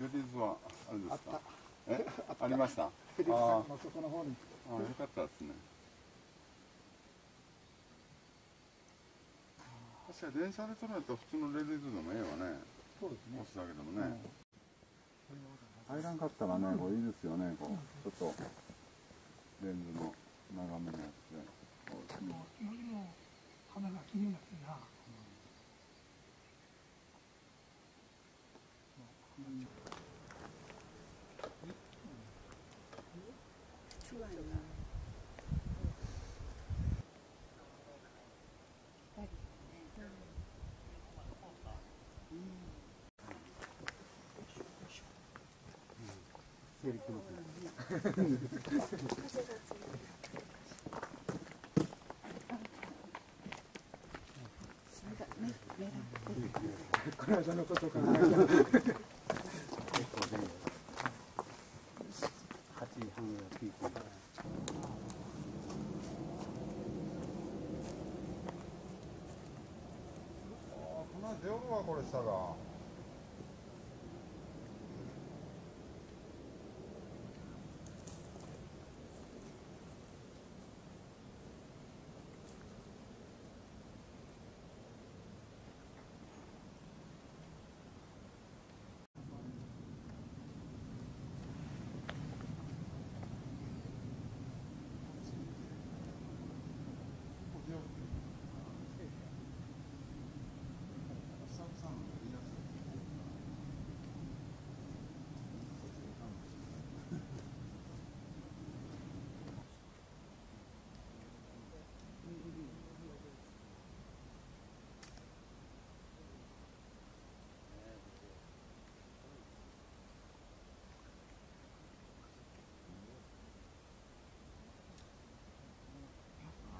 レディーズはあれですあった。かえ？ありました？あフィリップさんのそこの方に。あよかったですね。確かに電車で撮るやったら普通のレディーズでもええわね。そうですね。押すだけでもね、入らんかったらねこれいいですよねこう。ちょっとレンズの長めのやつでこうもうよりも花が気になってな。整理しますねこの間のことから8時半ぐらいピークこんなん出よるわこれ下が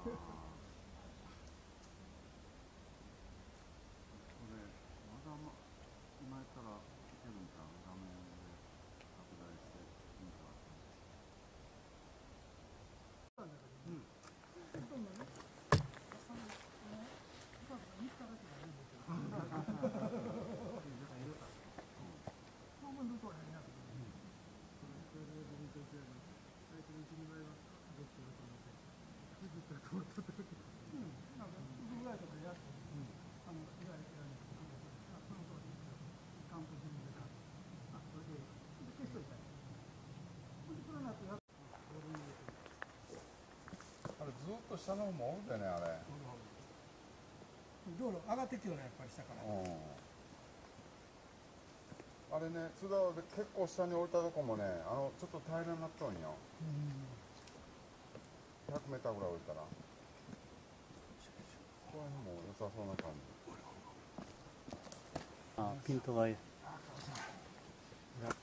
これまだま今やったらいけるんか画面で拡大して見たあれずっと下の方もおるでねあれ。道路上がってきよねやっぱり下から。うん。あれね津田で結構下に降りたとこもねあのちょっと平らになっとんよ。100m ぐらい降りたら。ここら辺も良さそうな感じ。あピントがやっ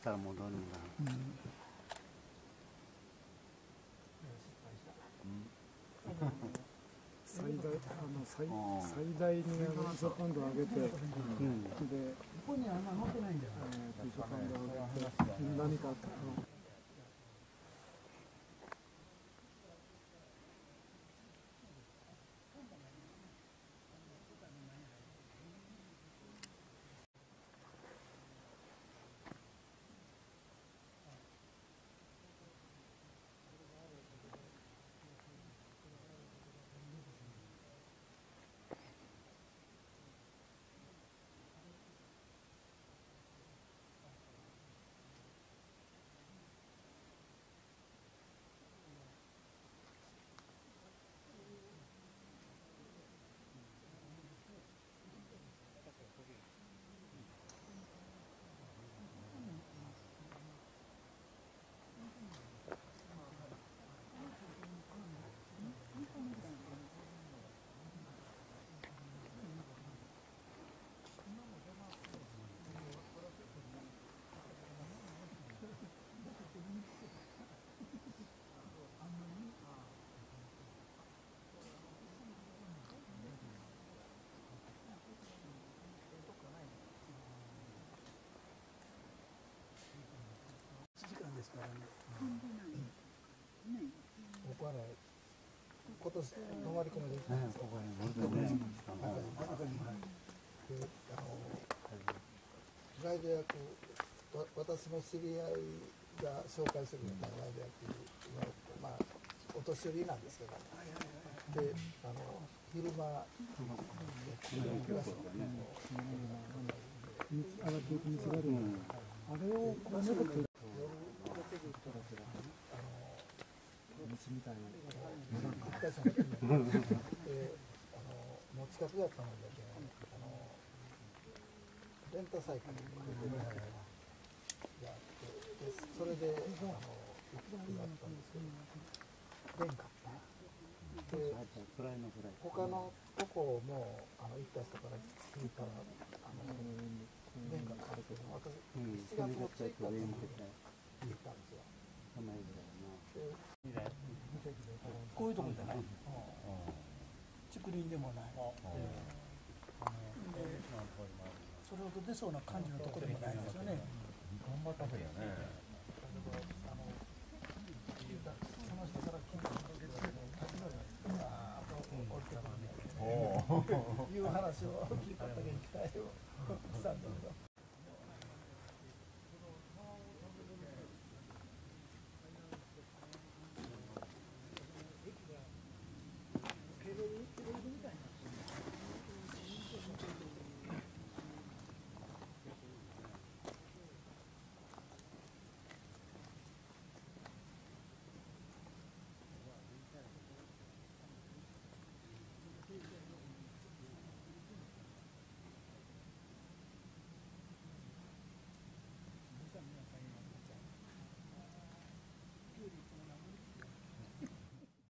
たら戻るん 最大あの最最大にあのイソコンドを上げて、で、ここにあんま乗ってないんだよ。えー、イソコンドを上げて何かあったの今年泊まり込みで行ったんですよ。ガイド役わ私の知り合いが紹介するみたいなライブやっていうのまあお年寄りなんですけどであの昼間上がっていく道があるあれをこうねこって道みたいな一回その時にであのもう近くだったもんだけあのレンタサイクルがあってでそれであの行くってなったんですけどレンカでフライのフライ。他のとこもあの行った人から聞いたらあのレンカかかるけど私。7月の1日にに出て、行ったんですよ甘いぐらいでこういうとこじゃない。竹林でもない。でそれほど出そうな感じのとこでもないんですよね。その人から聞いたんだけど滝のようにあーっと降りて。くるんでいう話を聞いた時に期待をしたんだけど